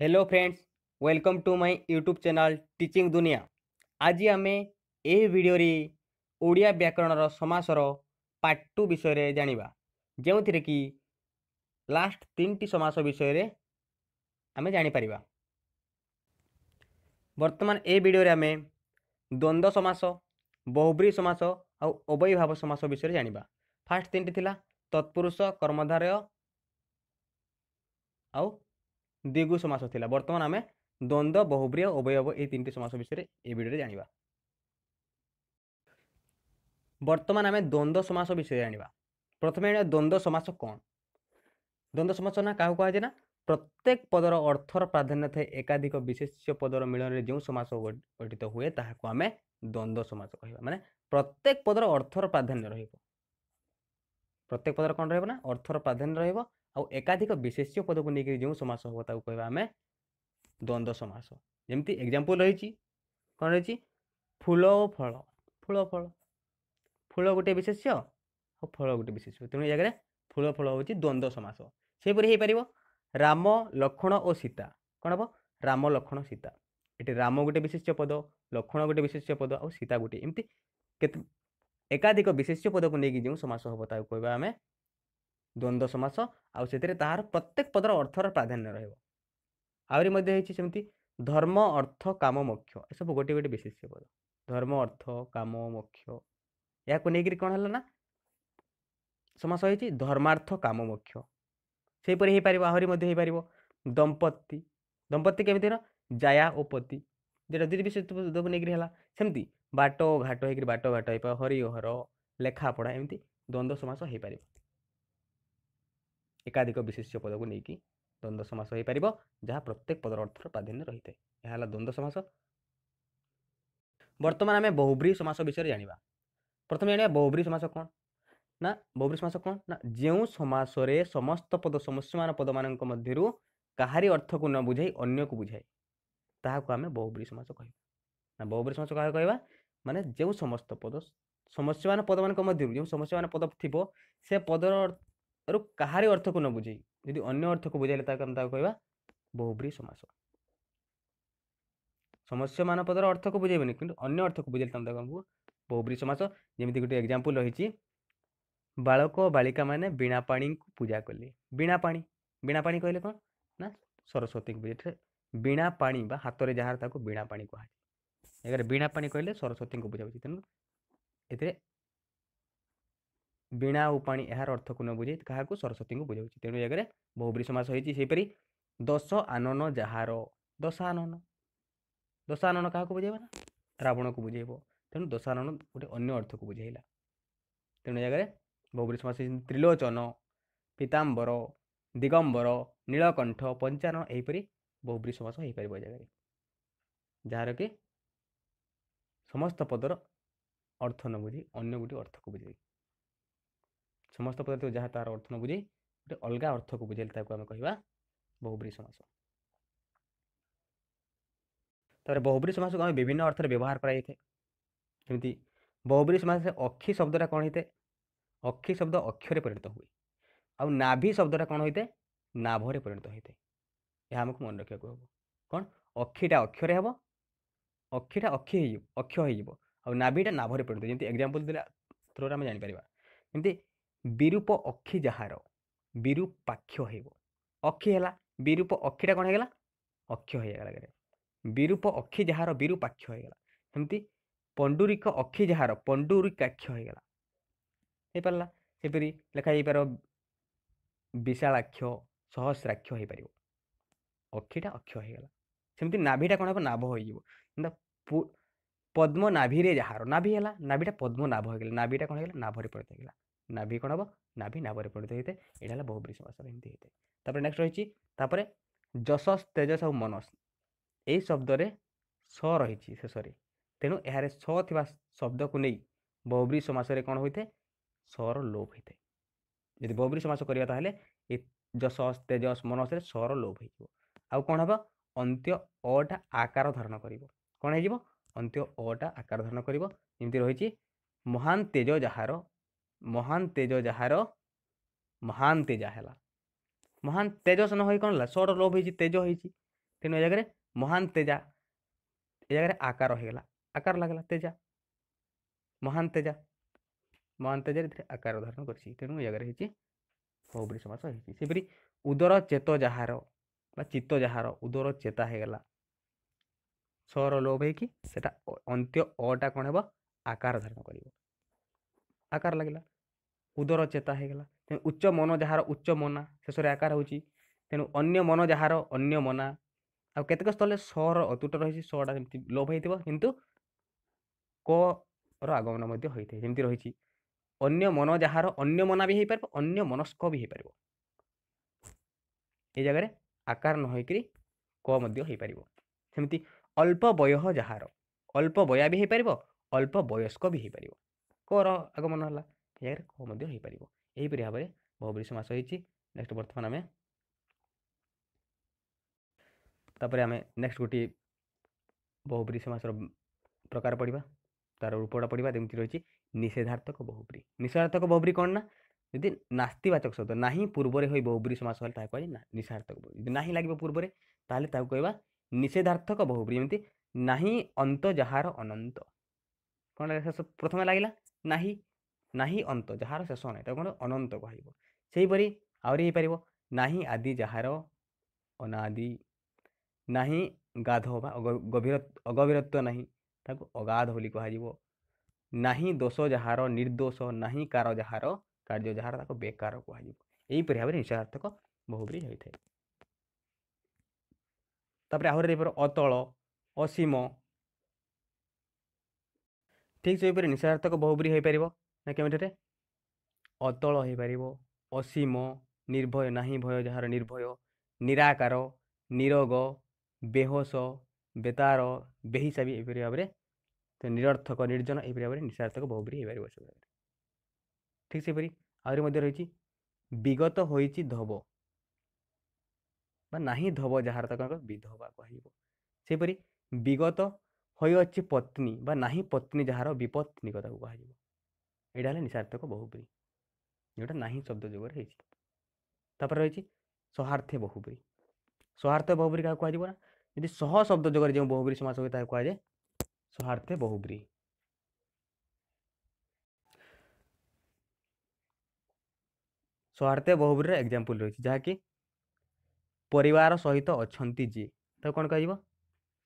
hello friends welcome to my YouTube channel teaching દુનિયા આજે અમે એ ભિડ઼ીઓરે ઓડિયા વ્યાકરણર સમાસર પાર્ટ ટુ વિષયરે જાણવા જેથી કે લાસ્ટ તીનટી સમાસ વિષયરે અમે જાણીપાર બર્તમાન એ ભિડ઼ીઓરે અમે દ્વંદ સમાસ બહુબ્રી સમાસ આવયભાવ સમાસ વિષયરે જાણવા ફાર્સ્ટ તીનટી થી તત્પુરુષ કર્મધારય આ দ্বিগু সমাস লা বর্তমান আমি দ্বন্দ্ব বহুব্রীয় অবয়ব এই তিনটি সমাস বিষয়ে এই ভিডিওতে জাঁয়া বর্তমান আমি দ্বন্দ্ব সমাস বিষয়ে জাঁয়া প্রথমে দ্বন্দ্ব সমাস কণ দ্বন্দ্ব সমাস না কাহু কুহযায় না প্রত্যেক পদর অর্থর প্রাধান্য থাকে একাধিক বিশেষ পদর মিলনের যে সমাস গঠিত হুয়ে তাহাকে আমি দ্বন্দ্ব সমাস কহবা মানে প্রত্যেক পদর অর্থর প্রাধান্য রহব প্রত্যেক পদর কণ রহব না অর্থর প্রাধান্য রহব ଆଉ ଏକାଧିକ ବିଶେଷ୍ୟ ପଦକୁ ନେଇକରି ଯେଉଁ ସମାସ ହେବ ତାକୁ କହିବା ଆମେ ଦ୍ୱନ୍ଦ୍ୱ ସମାସ ଯେମିତି ଏକ୍ଜାମ୍ପଲ୍ ରହିଛି କ'ଣ ରହିଛି ଫୁଲ ଓ ଫଳ ଫୁଳ ଫଳ ଫୁଳ ଗୋଟିଏ ବିଶେଷ୍ୟ ଆଉ ଫଳ ଗୋଟିଏ ବିଶେଷ୍ୟ ତେଣୁ ଏ ଜାଗାରେ ଫୁଳ ଫଳ ହେଉଛି ଦ୍ୱନ୍ଦ୍ୱ ସମାସ ସେହିପରି ହେଇପାରିବ ରାମ ଲକ୍ଷ୍ମଣ ଓ ସୀତା କ'ଣ ହେବ ରାମ ଲକ୍ଷ୍ମଣ ସୀତା ଏଠି ରାମ ଗୋଟେ ବିଶେଷ୍ୟ ପଦ ଲକ୍ଷ୍ମଣ ଗୋଟେ ବିଶେଷ୍ୟ ପଦ ଆଉ ସୀତା ଗୋଟିଏ ଏମିତି କେତେ ଏକାଧିକ ବିଶେଷ୍ୟ ପଦକୁ ନେଇକି ଯେଉଁ ସମାସ ହେବ ତାକୁ କହିବା ଆମେ ଦ୍ୱନ୍ଦ୍ୱ ସମାସ ଆଉ ସେଥିରେ ତାହାର ପ୍ରତ୍ୟେକ ପଦର ଅର୍ଥର ପ୍ରାଧାନ୍ୟ ରହିବ ଆହୁରି ମଧ୍ୟ ହେଇଛି ସେମିତି ଧର୍ମ ଅର୍ଥ କାମ ମୋକ୍ଷ ଏସବୁ ଗୋଟିଏ ଗୋଟିଏ ବିଶେଷ୍ୟ ପଦ ଧର୍ମ ଅର୍ଥ କାମ ମୋକ୍ଷ ଏହାକୁ ନେଇକିରି କ'ଣ ହେଲା ନା ସମାସ ହେଇଛି ଧର୍ମାର୍ଥ କାମ ମୋକ୍ଷ ସେହିପରି ହେଇପାରିବ ଆହୁରି ମଧ୍ୟ ହେଇପାରିବ ଦମ୍ପତି ଦମ୍ପତି କେମିତି ନା ଜାୟା ଓ ପତି ଯେଉଁଟା ଦୁଇ ବିଶେଷ ପଦକୁ ନେଇକିରି ହେଲା ସେମିତି ବାଟ ଘାଟ ହେଇକିରି ବାଟ ଘାଟ ହେଇପାରିବ ହରି ହର ଲେଖାପଢ଼ା ଏମିତି ଦ୍ୱନ୍ଦ୍ୱ ସମାସ ହେଇପାରିବ ଏକାଧିକ ବିଶିଷ୍ୟ ପଦକୁ ନେଇକି ଦ୍ୱନ୍ଦ୍ୱ ସମାସ ହୋଇପାରିବ ଯାହା ପ୍ରତ୍ୟେକ ପଦର ଅର୍ଥର ପ୍ରାଧାନ୍ୟ ରହିଥାଏ ଏହା ହେଲା ଦ୍ୱନ୍ଦ୍ୱ ସମାସ ବର୍ତ୍ତମାନ ଆମେ ବହୁବ୍ରୀ ସମାସ ବିଷୟରେ ଜାଣିବା ପ୍ରଥମେ ଜାଣିବା ବହୁବ୍ରୀ ସମାସ କ'ଣ ନା ବହୁବ୍ରୀ ସମାସ କ'ଣ ନା ଯେଉଁ ସମାସରେ ସମସ୍ତ ପଦ ସମସ୍ୟମାନ ପଦମାନଙ୍କ ମଧ୍ୟରୁ କାହାରି ଅର୍ଥକୁ ନ ବୁଝାଇ ଅନ୍ୟକୁ ବୁଝାଏ ତାହାକୁ ଆମେ ବହୁବ୍ରୀ ସମାସ କହିବା ନା ବହୁବ୍ରୀ ସମାସ କାହାକୁ କହିବା ମାନେ ଯେଉଁ ସମସ୍ତ ପଦ ସମସ୍ୟମାନ ପଦମାନଙ୍କ ମଧ୍ୟରୁ ଯେଉଁ ସମସ୍ୟାମାନ ପଦ ଥିବ ସେ ପଦର ରୁ କାହାରି ଅର୍ଥକୁ ନ ବୁଝେଇ ଯଦି ଅନ୍ୟ ଅର୍ଥକୁ ବୁଝାଇଲେ ତାକୁ ଆମେ ତାକୁ କହିବା ବହୁବ୍ରୀ ସମାସ ସମସ୍ୟମାନ ପଦର ଅର୍ଥକୁ ବୁଝେଇବେନି କିନ୍ତୁ ଅନ୍ୟ ଅର୍ଥକୁ ବୁଝେଇଲେ ତମେ ତାକୁ ଆମକୁ ବହୁବ୍ରୀ ସମାସ ଯେମିତି ଗୋଟେ ଏକ୍ଜାମ୍ପଲ୍ ରହିଛି ବାଳକ ଓ ବାଳିକାମାନେ ବୀଣା ପାଣିକୁ ପୂଜା କଲେ ବୀଣା ପାଣି ବୀଣା ପାଣି କହିଲେ କ'ଣ ନା ସରସ୍ୱତୀଙ୍କୁ ବୁଝେଇଥିଲେ ବୀଣା ପାଣି ବା ହାତରେ ଯାହାର ତାକୁ ବୀଣା ପାଣି କୁହାଯାଏ ଏଗାରେ ବୀଣା ପାଣି କହିଲେ ସରସ୍ୱତୀଙ୍କୁ ବୁଝାଉଛି ତେଣୁ ଏଥିରେ ବୀଣା ଉପାଣି ଏହାର ଅର୍ଥକୁ ନ ବୁଝି କାହାକୁ ସରସ୍ୱତୀଙ୍କୁ ବୁଝାଉଛି ତେଣୁ ଜାଗାରେ ବହୁବ୍ରୀ ସମାସ ହୋଇଛି ସେହିପରି ଦଶ ଆନନ ଯାହାର ଦଶ ଆନନ ଦଶ ଆନନ କାହାକୁ ବୁଝାଇବ ନା ରାବଣକୁ ବୁଝାଇବ ତେଣୁ ଦଶ ଆନନ ଗୋଟେ ଅନ୍ୟ ଅର୍ଥକୁ ବୁଝାଇଲା ତେଣୁ ଜାଗାରେ ବହୁବ୍ରୀ ସମାସ ତ୍ରିଲୋଚନ ପିତାମ୍ବର ଦିଗମ୍ବର ନୀଳକଣ୍ଠ ପଞ୍ଚାନନ ଏହିପରି ବହୁବ୍ରୀ ସମାସ ହୋଇପାରିବ ଜାଗାରେ ଯାହାର କି ସମସ୍ତ ପଦର ଅର୍ଥ ନ ବୁଝି ଅନ୍ୟ ଗୋଟିଏ ଅର୍ଥକୁ ବୁଝାଇ ସମସ୍ତ ପଦାର୍ଥ ଯାହା ତାହାର ଅର୍ଥ ନ ବୁଝି ଗୋଟେ ଅଲଗା ଅର୍ଥକୁ ବୁଝେଇଲେ ତାକୁ ଆମେ କହିବା ବହୁବ୍ରୀ ସମାସ ତାପରେ ବହୁବ୍ରୀ ସମାସକୁ ଆମେ ବିଭିନ୍ନ ଅର୍ଥରେ ବ୍ୟବହାର କରାଯାଇଥାଏ ଯେମିତି ବହୁବ୍ରୀ ସମାସରେ ଅକ୍ଷି ଶବ୍ଦଟା କ'ଣ ହେଇଥାଏ ଅକ୍ଷି ଶବ୍ଦ ଅକ୍ଷରେ ପରିଣତ ହୁଏ ଆଉ ନାଭି ଶବ୍ଦଟା କ'ଣ ହୋଇଥାଏ ନାଭରେ ପରିଣତ ହୋଇଥାଏ ଏହା ଆମକୁ ମନେ ରଖିବାକୁ ହେବ କ'ଣ ଅକ୍ଷିଟା ଅକ୍ଷରେ ହେବ ଅକ୍ଷିଟା ଅକ୍ଷି ହେଇଯିବ ଅକ୍ଷ ହେଇଯିବ ଆଉ ନାଭିଟା ନାଭରେ ପରିଣତ ଯେମିତି ଏକ୍ଜାମ୍ପଲ୍ ଦେଲା ଥ୍ରୋରେ ଆମେ ଜାଣିପାରିବା ଯେମିତି ବିରୂପ ଅକ୍ଷି ଯାହାର ବିରୂପାକ୍ଷ ହେବ ଅକ୍ଷି ହେଲା ବିରୂପ ଅକ୍ଷିଟା କ'ଣ ହେଇଗଲା ଅକ୍ଷ ହେଇଗଲା ବିରୂପ ଅକ୍ଷି ଯାହାର ବିରୂପାକ୍ଷ ହେଇଗଲା ସେମିତି ପଣ୍ଡୁରିକ ଅକ୍ଷି ଯାହାର ପଣ୍ଡୁରିକାକ୍ଷ ହେଇଗଲା ହେଇପାରିଲା ସେପରି ଲେଖା ହେଇପାରିବ ବିଶାଳାକ୍ଷ ସହସ୍ରାକ୍ଷ ହେଇପାରିବ ଅକ୍ଷିଟା ଅକ୍ଷ ହେଇଗଲା ସେମିତି ନାଭିଟା କ'ଣ ହେବ ନାଭ ହୋଇଯିବ ପଦ୍ମ ନାଭିରେ ଯାହାର ନାଭି ହେଲା ନାଭିଟା ପଦ୍ମ ନାଭ ହେଇଗଲା ନାଭିଟା କ'ଣ ହେଇଗଲା ନାଭରେ ପଡ଼ିଯାଇଗଲା ନାଭି କ'ଣ ହେବ ନାଭି ନାଭରେ ପରିଣତ ହୋଇଥାଏ ଏଇଟା ହେଲା ବହୁବ୍ରୀ ସମାସର ଏମିତି ହୋଇଥାଏ ତାପରେ ନେକ୍ସଟ ରହିଛି ତାପରେ ଯଶସ୍ ତେଜସ୍ ଆଉ ମନସ୍ ଏଇ ଶବ୍ଦରେ ସ ରହିଛି ଶେଷରେ ତେଣୁ ଏହାରେ ସ ଥିବା ଶବ୍ଦକୁ ନେଇ ବହୁବ୍ରୀ ସମାସରେ କ'ଣ ହୋଇଥାଏ ସର ଲୋପ ହୋଇଥାଏ ଯଦି ବହୁବ୍ରୀ ସମାସ କରିବା ତାହେଲେ ଏ ଯଶସ୍ ତେଜସ୍ ମନସରେ ସର ଲୋପ ହୋଇଯିବ ଆଉ କ'ଣ ହେବ ଅନ୍ତ୍ୟ ଅଟା ଆକାର ଧାରଣ କରିବ କ'ଣ ହେଇଯିବ ଅନ୍ତ୍ୟ ଅଟା ଆକାର ଧାରଣ କରିବ ଏମିତି ରହିଛି ମହାନ୍ ତେଜ ଯାହାର ମହାନ ତେଜ ଯାହାର ମହାନ ତେଜା ହେଲା ମହାନ ତେଜ ସେନ ହୋଇ କ'ଣ ହେଲା ସର ଲୋଭ ହେଇଛି ତେଜ ହେଇଛି ତେଣୁ ଏ ଜାଗାରେ ମହାନ ତେଜା ଏ ଜାଗାରେ ଆକାର ହେଇଗଲା ଆକାର ଲାଗିଲା ତେଜା ମହାନ ତେଜା ମହାନ ତେଜାରେ ଏଥିରେ ଆକାର ଧାରଣ କରିଛି ତେଣୁ ଏ ଜାଗାରେ ହେଇଛି ବହୁବ୍ରୀ ସମାସ ହେଇଛି ସେପରି ଉଦର ଚେତ ଯାହାର ବା ଚିତ୍ତ ଯାହାର ଉଦର ଚେତା ହେଇଗଲା ସର ଲୋଭ ହେଇକି ସେଟା ଅନ୍ତ୍ୟ ଅଟା କ'ଣ ହେବ ଆକାର ଧାରଣ କରିବ ଆକାର ଲାଗିଲା ଉଦର ଚେତା ହେଇଗଲା ତେଣୁ ଉଚ୍ଚ ମନ ଯାହାର ଉଚ୍ଚ ମନା ଶେଷରେ ଆକାର ହେଉଛି ତେଣୁ ଅନ୍ୟ ମନ ଯାହାର ଅନ୍ୟ ମନା ଆଉ କେତେକ ସ୍ଥଳରେ ସର ଅତୁଟ ରହିଛି ସଟା ଯେମିତି ଲୋଭ ହେଇଥିବ କିନ୍ତୁ କ ର ଆଗମନ ମଧ୍ୟ ହୋଇଥାଏ ଯେମିତି ରହିଛି ଅନ୍ୟ ମନ ଯାହାର ଅନ୍ୟ ମନା ବି ହେଇପାରିବ ଅନ୍ୟ ମନସ୍କ ବି ହେଇପାରିବ ଏ ଜାଗାରେ ଆକାର ନ ହୋଇକରି କ ମଧ୍ୟ ହେଇପାରିବ ସେମିତି ଅଳ୍ପ ବୟ ଯାହାର ଅଳ୍ପ ବୟା ବି ହେଇପାରିବ ଅଳ୍ପ ବୟସ୍କ ବି ହେଇପାରିବ କର ଆଗମନ ହେଲା ଏ ଜାଗାରେ କ ମଧ୍ୟ ହେଇପାରିବ ଏହିପରି ଭାବରେ ବହୁବ୍ରୀ ସମାସ ହେଇଛି ନେକ୍ସଟ ବର୍ତ୍ତମାନ ଆମେ ତାପରେ ଆମେ ନେକ୍ସଟ ଗୋଟିଏ ବହୁବ୍ରୀ ସମାସର ପ୍ରକାର ପଡ଼ିବା ତାର ରୂପଟା ପଡ଼ିବା ଯେମିତି ରହିଛି ନିଷେଧାର୍ଥକ ବହୁବ୍ରୀ ନିଷେଧାର୍ଥକ ବହୁବ୍ରୀ କ'ଣ ନା ଯଦି ନାସ୍ତିବାଚକ ଶବ୍ଦ ନାହିଁ ପୂର୍ବରେ ହୋଇ ବହୁବ୍ରୀ ସମାସ ହେଲେ ତାହା କୁହାଯାଏ ନିଷେଧାର୍ଥକ ଯଦି ନାହିଁ ଲାଗିବ ପୂର୍ବରେ ତାହେଲେ ତାକୁ କହିବା ନିଷେଧାର୍ଥକ ବହୁବ୍ରୀ ଏମିତି ନାହିଁ ଅନ୍ତ ଯାହାର ଅନନ୍ତ କ'ଣ ପ୍ରଥମେ ଲାଗିଲା ନାହିଁ ନାହିଁ ଅନ୍ତ ଯାହାର ଶେଷ ନାହିଁ ତାକୁ କ'ଣ ଅନନ୍ତ କହିବ ସେହିପରି ଆହୁରି ହେଇପାରିବ ନାହିଁ ଆଦି ଯାହାର ଅନାଦି ନାହିଁ ଗାଧ ବା ଗଭୀର ଅଗଭୀରତ୍ୱ ନାହିଁ ତାକୁ ଅଗାଧ ବୋଲି କୁହାଯିବ ନାହିଁ ଦୋଷ ଯାହାର ନିର୍ଦ୍ଦୋଷ ନାହିଁ କାର ଯାହାର କାର୍ଯ୍ୟ ଯାହାର ତାକୁ ବେକାର କୁହାଯିବ ଏହିପରି ଭାବରେ ନିଶାର୍ଥକ ବହୁବ୍ରୀ ହୋଇଥାଏ ତାପରେ ଆହୁରି ରହିପାରିବ ଅତଳ ଅସୀମ ଠିକ୍ ସେହିପରି ନିଶାସାର୍ଥକ ବହୁବ୍ରୀ ହୋଇପାରିବ ନା କେଉଁଠାରେ ଅତଳ ହୋଇପାରିବ ଅସୀମ ନିର୍ଭୟ ନାହିଁ ଭୟ ଯାହାର ନିର୍ଭୟ ନିରାକାର ନିରୋଗ ବେହୋସ ବେତାର ବେହିସାବି ଏହିପରି ଭାବରେ ତ ନିରର୍ଥକ ନିର୍ଜନ ଏହିପରି ଭାବରେ ନିଶାର୍ଥକ ବହୁବ୍ରୀ ହୋଇପାରିବ ସବୁ ଭାବରେ ଠିକ୍ ସେହିପରି ଆହୁରି ମଧ୍ୟ ରହିଛି ବିଗତ ହୋଇଛି ଧବ ବା ନାହିଁ ଧବ ଯାହାର ତାକୁ ବିଧବା କହିବ ସେହିପରି ବିଗତ होती पत्नी ना ही पत्नी जार विपत्नी कथा कह ये निशार्थक बहुप्री जोटा ना शब्द जुगर होपर रही सौहार्थ बहुब्री सहार्थ बहुप्री क्या कहना यदि सह शब्द जुगर जो बहुब्री समास होता है कहुए सहार्थे बहुब्री सहार्थे बहुप्री एक्जामपल रही जहाँकि पर सहित अच्छा जी तक कौन कहा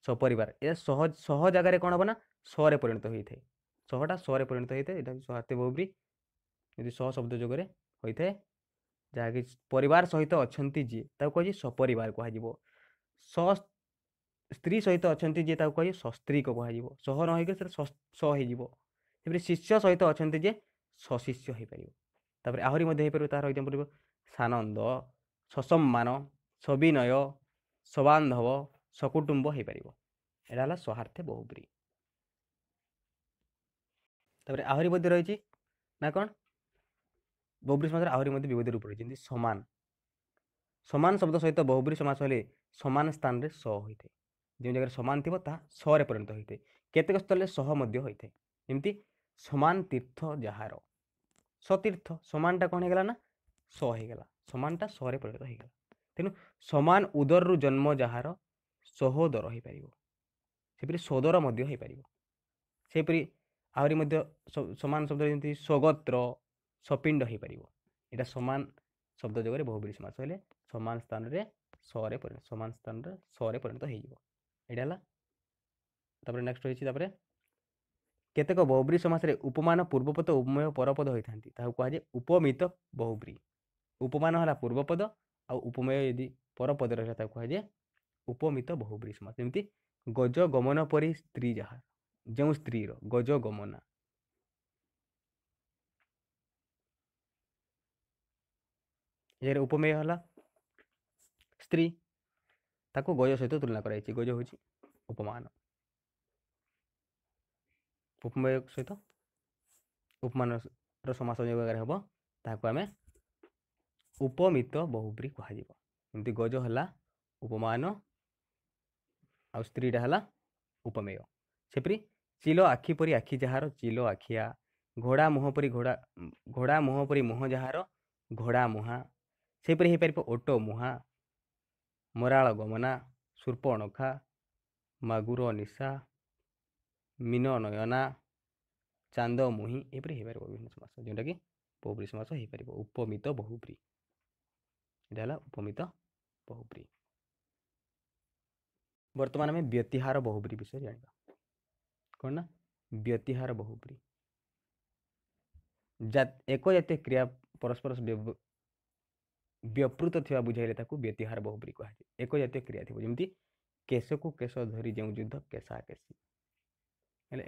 ସପରିବାର ଏହା ସହ ସହ ଜାଗାରେ କ'ଣ ହେବ ନା ସରେ ପରିଣତ ହୋଇଥାଏ ସହଟା ସରେ ପରିଣତ ହୋଇଥାଏ ଏଇଟା ସହାତେ ବହୁବ୍ରୀ ଯଦି ସହ ଶବ୍ଦ ଯୋଗରେ ହୋଇଥାଏ ଯାହାକି ପରିବାର ସହିତ ଅଛନ୍ତି ଯିଏ ତାକୁ କୁହାଯାଏ ସପରିବାର କୁହାଯିବ ସ ସ୍ତ୍ରୀ ସହିତ ଅଛନ୍ତି ଯିଏ ତାକୁ କୁହାଯାଏ ସସ୍ତ୍ରୀକ କୁହାଯିବ ସହ ନ ହେଇକି ସେଟା ସ ହେଇଯିବ ସେପରି ଶିଷ୍ୟ ସହିତ ଅଛନ୍ତି ଯେ ସଶିଷ୍ୟ ହେଇପାରିବ ତାପରେ ଆହୁରି ମଧ୍ୟ ହେଇପାରିବ ତାହାର ଏକ୍ଜାମ୍ପଲ୍ ସାନନ୍ଦ ସସମ୍ମାନ ସବିନୟ ସବାନ୍ଧବ ସକୁଟୁମ୍ବ ହୋଇପାରିବ ଏଇଟା ହେଲା ସ୍ୱାର୍ଥେ ବହୁପ୍ରି ତାପରେ ଆହୁରି ମଧ୍ୟ ରହିଛି ନା କ'ଣ ବହୁପ୍ରି ସମାଜରେ ଆହୁରି ମଧ୍ୟ ବିଭିଧ ରୂପ ଯେମିତି ସମାନ ସମାନ ଶବ୍ଦ ସହିତ ବହୁପ୍ରି ସମାଜ ହେଲେ ସମାନ ସ୍ଥାନରେ ସ ହୋଇଥାଏ ଯେଉଁ ଜାଗାରେ ସମାନ ଥିବ ତାହା ସରେ ପରିଣତ ହୋଇଥାଏ କେତେକ ସ୍ଥଳରେ ସହ ମଧ୍ୟ ହୋଇଥାଏ ଯେମିତି ସମାନ ତୀର୍ଥ ଯାହାର ସତୀର୍ଥ ସମାନଟା କ'ଣ ହେଇଗଲା ନା ସ ହେଇଗଲା ସମାନଟା ସରେ ପରିଣତ ହେଇଗଲା ତେଣୁ ସମାନ ଉଦରରୁ ଜନ୍ମ ଯାହାର ସହୋଦର ହୋଇପାରିବ ସେହିପରି ସୋଦର ମଧ୍ୟ ହୋଇପାରିବ ସେହିପରି ଆହୁରି ମଧ୍ୟ ସମାନ ଶବ୍ଦ ଯେମିତି ସ୍ୱଗତ୍ର ସପିଣ୍ଡ ହୋଇପାରିବ ଏଇଟା ସମାନ ଶବ୍ଦ ଯୋଗରେ ବହୁବିଡ଼ି ସମାସ ହେଲେ ସମାନ ସ୍ଥାନରେ ସରେ ପରିଣତ ସମାନ ସ୍ଥାନରେ ସରେ ପରିଣତ ହୋଇଯିବ ଏଇଟା ହେଲା ତାପରେ ନେକ୍ସଟ ହୋଇଛି ତାପରେ କେତେକ ବହୁବ୍ରୀ ସମାସରେ ଉପମାନ ପୂର୍ବପଦ ଉମୟ ପରପଦ ହୋଇଥାନ୍ତି ତାହାକୁ କୁହାଯାଏ ଉପମିତ ବହୁବ୍ରୀ ଉପମାନ ହେଲା ପୂର୍ବପଦ ଆଉ ଉପମେୟ ଯଦି ପରପଦ ରହିଲା ତାକୁ କୁହାଯାଏ उपमित बहुब्रीष्म सेमती गज गमन पर स्त्री जहाँ जो स्त्री गज गमना उपमेय है स्त्री ताको गज सहित तुलना कर गज हूँ उपमान उपमेय सहित उपमान रस हम ताको उपमित बहुब्री कहती गज है उपमान ଆଉ ସ୍ତ୍ରୀଟା ହେଲା ଉପମେୟ ସେପରି ଚିଲ ଆଖି ପରି ଆଖି ଯାହାର ଚିଲ ଆଖିଆ ଘୋଡ଼ା ମୁହଁ ପରି ଘୋଡ଼ା ଘୋଡ଼ା ମୁହଁ ପରି ମୁହଁ ଯାହାର ଘୋଡ଼ା ମୁହାଁ ସେହିପରି ହେଇପାରିବ ଓଟ ମୁହାଁ ମରାଳ ଗମନା ସୂର୍ପ ଅଣଖା ମାଗୁର ନିଶା ମୀନ ନୟନା ଚାନ୍ଦ ମୁହିଁ ଏହିପରି ହେଇପାରିବ ବିଭିନ୍ନ ସମାସ ଯେଉଁଟାକି ବହୁପ୍ରୀ ସମାସ ହେଇପାରିବ ଉପମିତ ବହୁପ୍ରୀ ଏଇଟା ହେଲା ଉପମିତ ବହୁପ୍ରୀ बर्तमान आम व्यतिहार बहुब्री विषय जाना कौन ना व्यतिहार बहुब्री एक जाते क्रिया परस्पर व्यवृत थ बुझाइले व्यतिहार बहुब्री कह एक जितिय क्रिया थी जमी केश को केश धरी जो युद्ध केशा केशी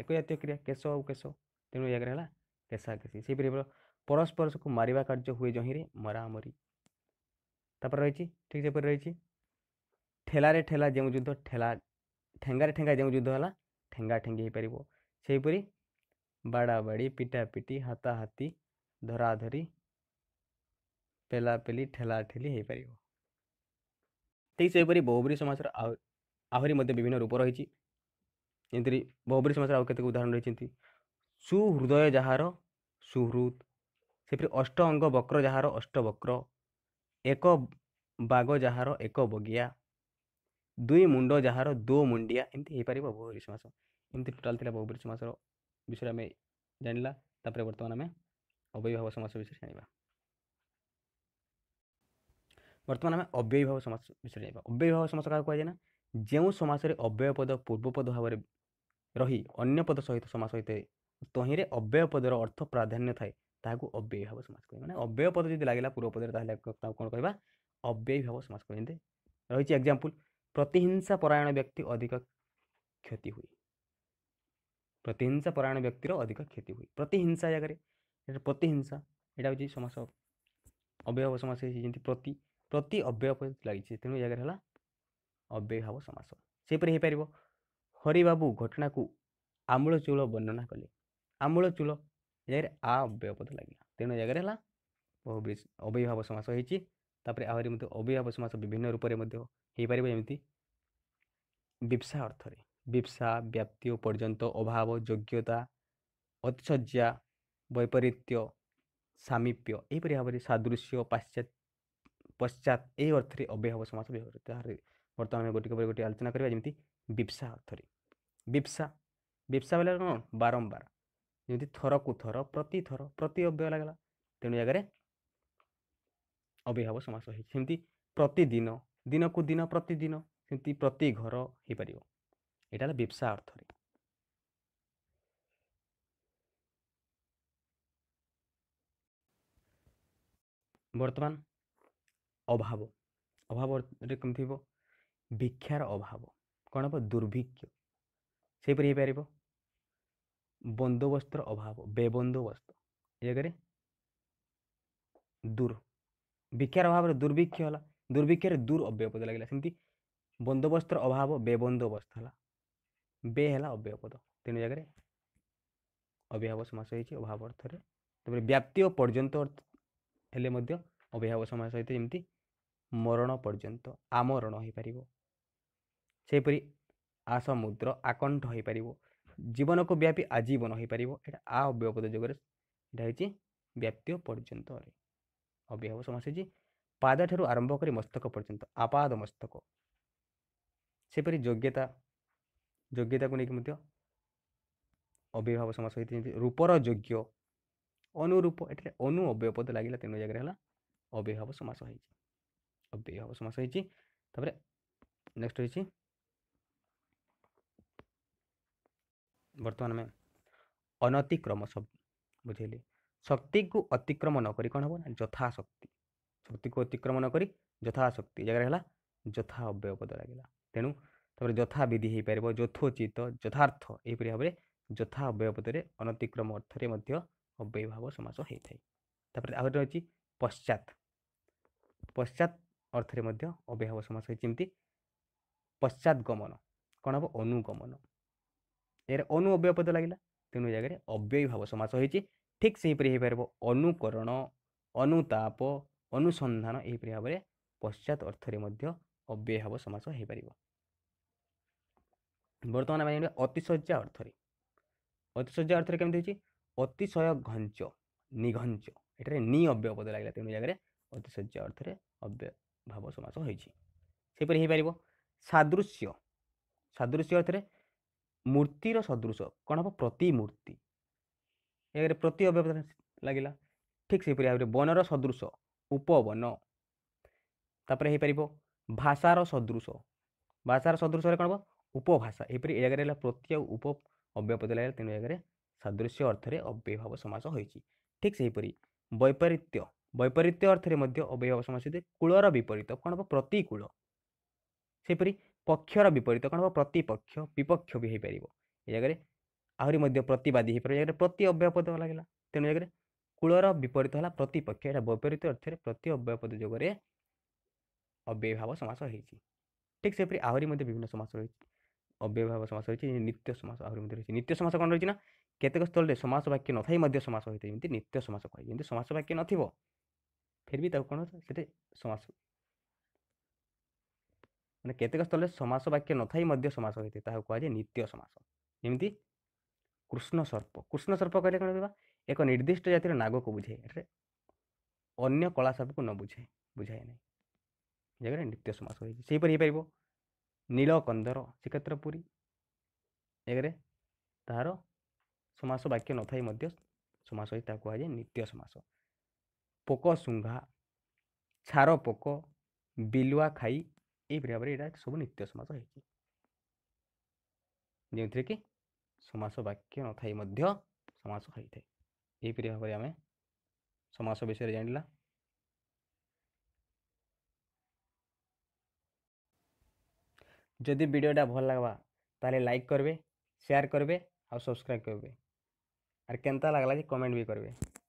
एक जितिय क्रिया केश आ केश तेणु जगह है केशा केशी से परस्पर को मार्ग कार्य हुए जही मरामरी रही ठीक से रही ঠেলারে ঠেলা যে যুদ্ধ ঠেলা ঠেঙ্গারে ঠেঙ্গা যে যুদ্ধ হল ঠেঙ্গা ঠেঙ্গি ହୋଇପାରିବ ସେହିପରି ବାଡ଼ାବାଡ଼ି ପିଟାପିଟି ହାତାହାତି ଧରାଧରି ପେଲାପେଲି ଠେଲାଠେଲି ହୋଇପାରିବ ଠିକ୍ ସେହିପରି ବହୁବରୀ ସମାଜର ଆହୁରି ମଧ୍ୟ ବିଭିନ୍ନ ରୂପ ରହିଛି ଯେମିତି ବହୁବରୀ ସମାଜର ଆଉ କେତେକ ଉଦାହରଣ ରହିଛନ୍ତି ସୁହୃଦୟ ଯାହାର ସୁହୃଦ ସେପରି ଅଷ୍ଟ ଅଙ୍ଗ ବକ୍ର ଯାହାର ଅଷ୍ଟବକ୍ର ଏକ ବାଗ ଯାହାର ଏକ ବଗିଆ दुई मुंड जार दो मुंडिया एमतीपर बहुवृष मस एम टोटाल थी बहुवृष मस विषय आम जान ला बर्तमान आम अव्यय भाव समास विषय जाना बर्तमान आम अव्यय भाव समास विषय जाना अव्यय भाव समास क्या कहुए ना जो समास अव्यय पद पूर्वपद भाव रही अन्य पद सहित समास तही तो अव्यय पदर अर्थ प्राधान्य थाए ताक अव्यय भाव समास कह मैंने अव्यय पद जब लगे पूर्व पदर कौन कह अव्यय भाव समास कह रही एक्जामपल ପ୍ରତିହିଂସା ପରାୟଣ ବ୍ୟକ୍ତି ଅଧିକ କ୍ଷତି ହୁଏ ପ୍ରତିହିଂସା ପରାୟଣ ବ୍ୟକ୍ତିର ଅଧିକ କ୍ଷତି ହୁଏ ପ୍ରତିହିଂସା ଜାଗାରେ ଏଇଟା ପ୍ରତିହିଂସା ଏଇଟା ହେଉଛି ସମାସ ଅବୟବ ସମାସ ହେଇଛି ଯେମିତି ପ୍ରତି ପ୍ରତି ଅବୟବ ଲାଗିଛି ତେଣୁ ଏ ଜାଗାରେ ହେଲା ଅବ୍ୟଭାବ ସମାସ ସେହିପରି ହେଇପାରିବ ହରିବାବୁ ଘଟଣାକୁ ଆମ୍ବୂଳଚୂଳ ବର୍ଣ୍ଣନା କଲେ ଆମ୍ବୂଳଚୂଳ ଜାଗାରେ ଆ ଅବ୍ୟୟପଦ ଲାଗିଲା ତେଣୁ ଜାଗାରେ ହେଲା ବହୁ ଅବୟଭାବ ସମାସ ହେଇଛି तापर आहरी अभिभावश मस विभिन्न रूप सेमती बिप्सा अर्थर बिप्सा व्याप्ति पर्यत अभाव योग्यता अतिशज्या वैपरीत्य सामीप्य यहपरी भाव सादृश्य पाश्चात पश्चात ये अर्थ में अभिभाव समास व्यवहित बर्तमान गोटे गोटे आलोचना करवा जमी बिप्सा अर्थ बिप्सा बिप्सा बोले कौन बारंबार जमी थर कु थर प्रति थर प्रति अव्यय लगेगा तेणु जगह ଅଭିଭାବ ସମାସ ହେଇଛି ସେମିତି ପ୍ରତିଦିନ ଦିନକୁ ଦିନ ପ୍ରତିଦିନ ସେମିତି ପ୍ରତି ଘର ହେଇପାରିବ ଏଇଟା ହେଲା ବ୍ୟବସା ଅର୍ଥରେ ବର୍ତ୍ତମାନ ଅଭାବ ଅଭାବରେ କେମିତି ହେବ ଭିକ୍ଷାର ଅଭାବ କ'ଣ ହେବ ଦୁର୍ଭିକ୍ଷ ସେହିପରି ହେଇପାରିବ ବନ୍ଦୋବସ୍ତର ଅଭାବ ବେବନ୍ଦୋବସ୍ତ ଏ ଜାଗାରେ ଦୂର ଭିକ୍ଷାର ଅଭାବରେ ଦୁର୍ଭିକ୍ଷ ହେଲା ଦୁର୍ଭିକ୍ଷରେ ଦୂର ଅବ୍ୟପଦ ଲାଗିଲା ସେମିତି ବନ୍ଦୋବସ୍ତର ଅଭାବ ବେବନ୍ଦୋବସ୍ତ ହେଲା ବେ ହେଲା ଅବ୍ୟପଦ ତିନି ଜାଗାରେ ଅବ୍ୟଭାବ ସମାସ ହେଇଛି ଅଭାବ ଅର୍ଥରେ ତାପରେ ବ୍ୟାପ୍ତି ଓ ପର୍ଯ୍ୟନ୍ତ ଅର୍ଥ ହେଲେ ମଧ୍ୟ ଅବ୍ୟଭାବ ସମାସ ସହିତ ଯେମିତି ମରଣ ପର୍ଯ୍ୟନ୍ତ ଆମରଣ ହୋଇପାରିବ ସେହିପରି ଆସମୁଦ୍ର ଆକଣ୍ଠ ହୋଇପାରିବ ଜୀବନକୁ ବ୍ୟାପୀ ଆଜୀବନ ହୋଇପାରିବ ଏଇଟା ଆ ଅବ୍ୟପଦ ଯୋଗରେ ଏଇଟା ହେଉଛି ବ୍ୟାପ୍ତି ଓ ପର୍ଯ୍ୟନ୍ତରେ अव्यव समाशी ठूँ आरंभ कर मस्तक पर्यटन आपाद मस्तक से योग्यता योग्यता को लेकिन अव्यव समास रूपर योग्य अनुरूप ये अनु अव्यय पद लगे तीन जगह है अव्यव समास अव्यव समास नेक्स्ट रही बर्तमान में अनतिक्रम शब्द बुझेली ଶକ୍ତିକୁ ଅତିକ୍ରମ ନ କରି କ'ଣ ହେବ ନା ଯଥାଶକ୍ତି ଶକ୍ତିକୁ ଅତିକ୍ରମ ନ କରି ଯଥାଶକ୍ତି ଜାଗାରେ ହେଲା ଯଥା ଅବ୍ୟୟ ପଦ ଲାଗିଲା ତେଣୁ ତାପରେ ଯଥାବିଧି ହେଇପାରିବ ଯଥୋଚିତ ଯଥାର୍ଥ ଏହିପରି ଭାବରେ ଯଥା ଅବ୍ୟୟ ପଦରେ ଅନତିକ୍ରମ ଅର୍ଥରେ ମଧ୍ୟ ଅବ୍ୟୟ ଭାବ ସମାସ ହୋଇଥାଏ ତାପରେ ଆହୁରି ରହିଛି ପଶ୍ଚାତ ପଶ୍ଚାତ ଅର୍ଥରେ ମଧ୍ୟ ଅବ୍ୟୟ ଭାବ ସମାସ ହେଇଛି ଯେମିତି ପଶ୍ଚାତ ଗମନ କ'ଣ ହେବ ଅନୁଗମନ ଏରେ ଅନୁ ଅବ୍ୟୟ ପଦ ଲାଗିଲା ତେଣୁ ଏ ଜାଗାରେ ଅବ୍ୟୟୀ ଭାବ ସମାସ ହୋଇଛି ଠିକ୍ ସେହିପରି ହେଇପାରିବ ଅନୁକରଣ ଅନୁତାପ ଅନୁସନ୍ଧାନ ଏହିପରି ଭାବରେ ପଶ୍ଚାତ ଅର୍ଥରେ ମଧ୍ୟ ଅବ୍ୟୟଭାବ ସମାସ ହେଇପାରିବ ବର୍ତ୍ତମାନ ଆମେ ଜାଣିବା ଅତିଶଯ୍ୟା ଅର୍ଥରେ ଅତିଶଯ୍ୟା ଅର୍ଥରେ କେମିତି ହେଇଛି ଅତିଶୟ ଘଞ୍ଚ ନିଘଞ୍ଚ ଏଠାରେ ନି ଅବ୍ୟୟ ପଦ ଲାଗିଲା ତେଣୁ ଜାଗାରେ ଅତିଶଯ୍ୟା ଅର୍ଥରେ ଅବ୍ୟୟ ଭାବ ସମାସ ହୋଇଛି ସେହିପରି ହେଇପାରିବ ସାଦୃଶ୍ୟ ସାଦୃଶ୍ୟ ଅର୍ଥରେ ମୂର୍ତ୍ତିର ସଦୃଶ କ'ଣ ହେବ ପ୍ରତିମୂର୍ତ୍ତି ଏହାରେ ପ୍ରତି ଅବ୍ୟବଧାନ ଲାଗିଲା ଠିକ୍ ସେହିପରି ଭାବରେ ବନର ସଦୃଶ ଉପବନ ତାପରେ ହେଇପାରିବ ଭାଷାର ସଦୃଶ ଭାଷାର ସଦୃଶରେ କ'ଣ ହେବ ଉପଭାଷା ଏହିପରି ଏ ଜାଗାରେ ହେଲା ପ୍ରତି ଆଉ ଉପ ଅବ୍ୟପଦ ଲାଗିଲା ତେଣୁ ଜାଗାରେ ସଦୃଶ୍ୟ ଅର୍ଥରେ ଅବ୍ୟଭାବ ସମାସ ହୋଇଛି ଠିକ୍ ସେହିପରି ବୈପରୀତ୍ୟ ବୈପରୀତ୍ୟ ଅର୍ଥରେ ମଧ୍ୟ ଅବ୍ୟଭାବ ସମାସ ହୋଇଛି କୂଳର ବିପରୀତ କ'ଣ ହେବ ପ୍ରତିକୂଳ ସେହିପରି ପକ୍ଷର ବିପରୀତ କ'ଣ ହେବ ପ୍ରତିପକ୍ଷ ବିପକ୍ଷ ବି ହୋଇପାରିବ ଏ ଜାଗାରେ ଆହୁରି ମଧ୍ୟ ପ୍ରତିବାଦୀ ହେଇପାରିବ ଜାଗାରେ ପ୍ରତି ଅବ୍ୟୟ ପଦ ଲାଗିଲା ତେଣୁ ଜାଗାରେ କୂଳର ବିପରୀତ ହେଲା ପ୍ରତିପକ୍ଷ ଏଇଟା ବୈପରୀତ ଅର୍ଥରେ ପ୍ରତି ଅବ୍ୟୟ ପଦ ଯୋଗରେ ଅବ୍ୟୟଭାବ ସମାସ ହେଇଛି ଠିକ୍ ସେପରି ଆହୁରି ମଧ୍ୟ ବିଭିନ୍ନ ସମାସ ରହିଛି ଅବ୍ୟୟଭାବ ସମାସ ରହିଛି ନିତ୍ୟ ସମାସ ଆହୁରି ମଧ୍ୟ ରହିଛି ନିତ୍ୟ ସମାସ କ'ଣ ରହିଛି ନା କେତେକ ସ୍ଥଳରେ ସମାସ ବାକ୍ୟ ନଥାଇ ମଧ୍ୟ ସମାସ ହୋଇଥାଏ ଯେମିତି ନିତ୍ୟ ସମାସ କୁହାଯାଏ ଯେମିତି ସମାସ ବାକ୍ୟ ନଥିବ ଫିର୍ ବି ତାକୁ କ'ଣ ସେଠି ସମାସ ମାନେ କେତେକ ସ୍ଥଳରେ ସମାସ ବାକ୍ୟ ନଥାଇ ମଧ୍ୟ ସମାସ ହୋଇଥାଏ ତାହାକୁ କୁହାଯାଏ ନିତ୍ୟ ସମାସ ଯେମିତି କୃଷ୍ଣ ସର୍ପ କୃଷ୍ଣ ସର୍ପ କହିଲେ କ'ଣ କହିବା ଏକ ନିର୍ଦ୍ଦିଷ୍ଟ ଜାତିର ନାଗକୁ ବୁଝାଏ ଏଠାରେ ଅନ୍ୟ କଳା ସର୍ପକୁ ନ ବୁଝାଏ ବୁଝାଏ ନାହିଁ ଜାଗାରେ ନିତ୍ୟ ସମାସ ହୋଇଛି ସେହିପରି ହେଇପାରିବ ନୀଳକନ୍ଦର ଶ୍ରୀକ୍ଷେତ୍ର ପୁରୀ ଜାଗାରେ ତାହାର ସମାସ ବାକ୍ୟ ନଥାଇ ମଧ୍ୟ ସମାସ ହୋଇ ତାହା କୁହାଯାଏ ନିତ୍ୟ ସମାସ ପୋକ ଶୁଙ୍ଘା ଛାର ପୋକ ବିଲୁଆ ଖାଇ ଏହିପରି ଭାବରେ ଏଇଟା ସବୁ ନିତ୍ୟ ସମାସ ହେଇଛି ଯେଉଁଥିରେ କି समास वाक्य न थी समास यहपरी भाव में आम समास विषय जान ला जदि भिडटा भल लगवा तेल लाइक करेंगे सेयार करेंगे आ सब्सक्राइब करेंगे और के कमेंट भी करेंगे